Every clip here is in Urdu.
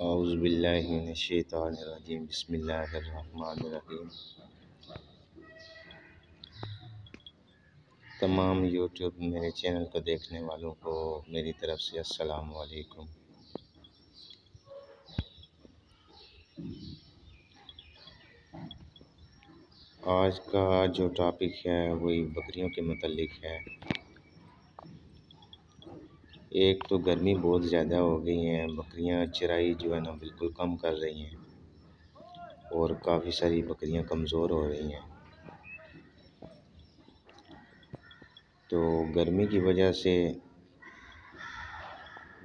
اعوذ باللہ من الشیطان الرجیم، بسم اللہ الرحمن الرحیم۔ تمام یوٹیوب، میرے چینل کو دیکھنے والوں کو میری طرف سے السلام علیکم۔ آج کا جو ٹاپک ہے، وہی بکریوں کے متعلق ہے۔ ایک تو گرمی بہت زیادہ ہو گئی ہیں، بکریاں چرائی جو ہے نا بالکل کم کر رہی ہیں اور کافی ساری بکریاں کمزور ہو رہی ہیں۔ تو گرمی کی وجہ سے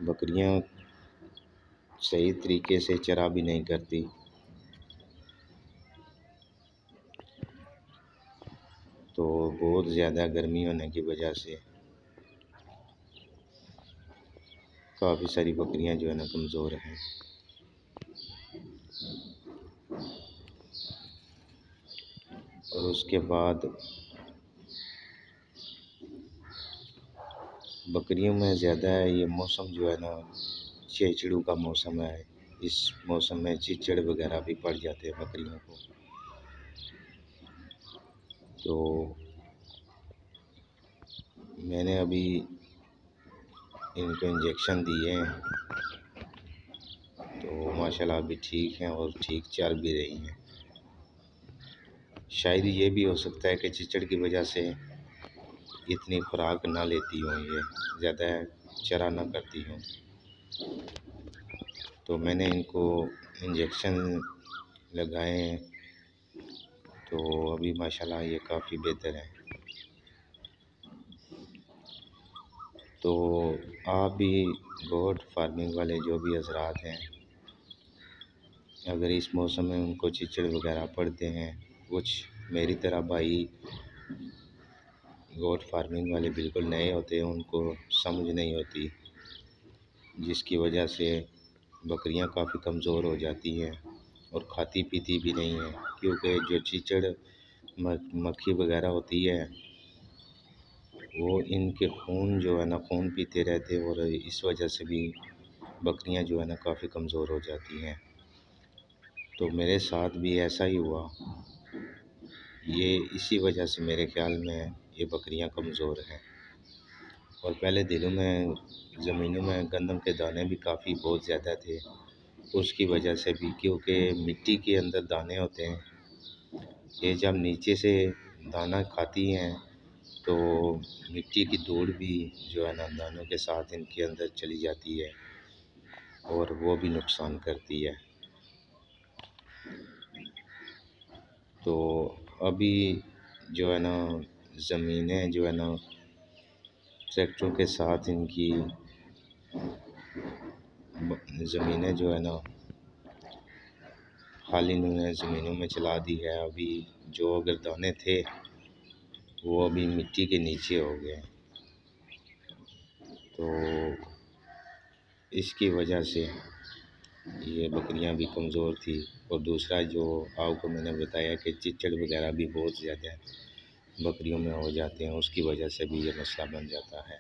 بکریاں صحیح طریقے سے چرا بھی نہیں کرتی۔ تو بہت زیادہ گرمی ہونے کی وجہ سے کافی ساری بکریاں جو ہے نا کمزور ہیں۔ اور اس کے بعد بکریوں میں زیادہ ہے، یہ موسم جو ہے نا چیچڑوں کا موسم ہے۔ اس موسم میں چچڑ وغیرہ بھی پڑ جاتے ہیں بکریوں کو۔ تو میں نے ابھی ان کو انجیکشن دیے ہیں۔ تو ماشاء اللہ ابھی ٹھیک ہیں اور ٹھیک چل بھی رہی ہیں۔ شاید یہ بھی ہو سکتا ہے کہ چچڑ کی وجہ سے اتنی خوراک نہ لیتی ہوں، یہ زیادہ چرا نہ کرتی ہوں۔ تو میں نے ان کو انجیکشن لگائے ہیں۔ تو ابھی ماشاء اللہ یہ کافی بہتر ہے تو آپ بھی گوٹ فارمنگ والے جو بھی حضرات ہیں، اگر اس موسم میں ان کو چچڑ وغیرہ پڑتے ہیں، کچھ میری طرح بھائی گوٹ فارمنگ والے بالکل نئے ہوتے ہیں، ان کو سمجھ نہیں ہوتی، جس کی وجہ سے بکریاں کافی کمزور ہو جاتی ہیں اور کھاتی پیتی بھی نہیں ہیں۔ کیونکہ جو چچڑ مکھی وغیرہ ہوتی ہے وہ ان کے خون جو ہے نا، خون پیتے رہتے اور اس وجہ سے بھی بکریاں جو ہے نا کافی کمزور ہو جاتی ہیں۔ تو میرے ساتھ بھی ایسا ہی ہوا۔ یہ اسی وجہ سے میرے خیال میں یہ بکریاں کمزور ہیں۔ اور پہلے دنوں میں، زمینوں میں گندم کے دانے بھی کافی بہت زیادہ تھے۔ اس کی وجہ سے بھی، کیونکہ مٹی کے اندر دانے ہوتے ہیں۔ یہ جب نیچے سے دانہ کھاتی ہیں تو مٹی کی دھوڑ بھی جو ہے نا دانوں کے ساتھ ان کے اندر چلی جاتی ہے اور وہ بھی نقصان کرتی ہے۔ تو ابھی جو ہے نا زمینیں جو ہے نا ٹریکٹروں کے ساتھ ان کی زمینیں جو ہے نا خالی انہوں نے زمینوں میں چلا دی ہے۔ ابھی جو اگر دانے تھے وہ ابھی مٹی کے نیچے ہو گئے تو اس کی وجہ سے یہ بکریاں بھی کمزور تھی اور دوسرا جو آپ کو میں نے بتایا کہ چچڑ وغیرہ بھی بہت زیادہ بکریوں میں ہو جاتے ہیں، اس کی وجہ سے بھی یہ مسئلہ بن جاتا ہے۔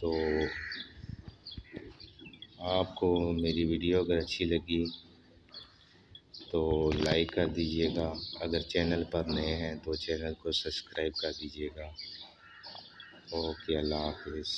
تو آپ کو میری ویڈیو اگر اچھی لگی تو لائک کر دیجیے گا۔ اگر چینل پر نئے ہیں تو چینل کو سبسکرائب کر دیجیے گا۔ اوکے، اللہ حافظ۔